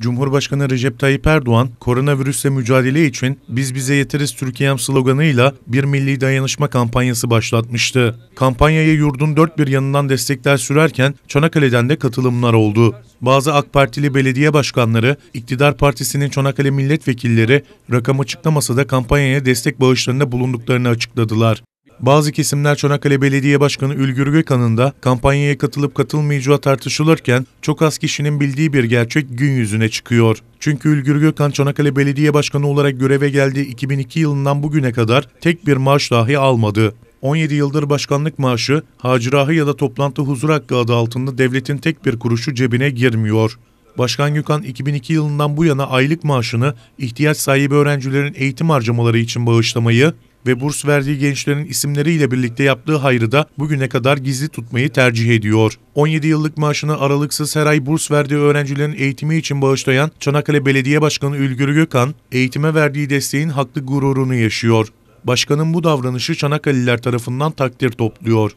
Cumhurbaşkanı Recep Tayyip Erdoğan, koronavirüsle mücadele için Biz Bize Yeteriz Türkiye'm sloganıyla bir milli dayanışma kampanyası başlatmıştı. Kampanyaya yurdun dört bir yanından destekler sürerken Çanakkale'den de katılımlar oldu. Bazı AK Partili belediye başkanları, iktidar partisinin Çanakkale milletvekilleri rakam açıklamasa da kampanyaya destek bağışlarında bulunduklarını açıkladılar. Bazı kesimler Çanakkale Belediye Başkanı Ülgür Gökhan'ın da kampanyaya katılıp katılmayacağı tartışılırken çok az kişinin bildiği bir gerçek gün yüzüne çıkıyor. Çünkü Ülgür Gökhan Çanakkale Belediye Başkanı olarak göreve geldiği 2002 yılından bugüne kadar tek bir maaş dahi almadı. 17 yıldır başkanlık maaşı, hacirahı ya da toplantı huzur hakkı adı altında devletin tek bir kuruşu cebine girmiyor. Başkan Gökhan 2002 yılından bu yana aylık maaşını ihtiyaç sahibi öğrencilerin eğitim harcamaları için bağışlamayı ve burs verdiği gençlerin isimleriyle birlikte yaptığı hayrı da bugüne kadar gizli tutmayı tercih ediyor. 17 yıllık maaşını aralıksız her ay burs verdiği öğrencilerin eğitimi için bağışlayan Çanakkale Belediye Başkanı Ülgür Gökhan, eğitime verdiği desteğin haklı gururunu yaşıyor. Başkanın bu davranışı Çanakkale'liler tarafından takdir topluyor.